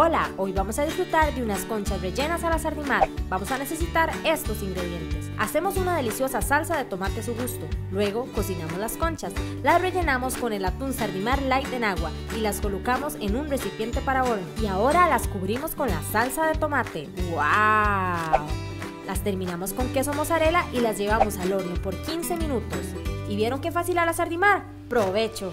Hola, hoy vamos a disfrutar de unas conchas rellenas a la sardimar. Vamos a necesitar estos ingredientes. Hacemos una deliciosa salsa de tomate a su gusto. Luego cocinamos las conchas. Las rellenamos con el atún sardimar light en agua y las colocamos en un recipiente para horno. Y ahora las cubrimos con la salsa de tomate. ¡Wow! Las terminamos con queso mozzarella y las llevamos al horno por 15 minutos. ¿Y vieron qué fácil a la sardimar? ¡Provecho!